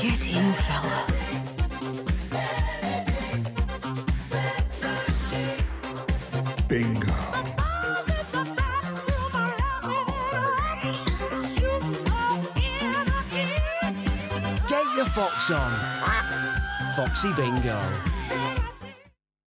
Get in, fella. Bingo. Get your fox on. Foxy Bingo.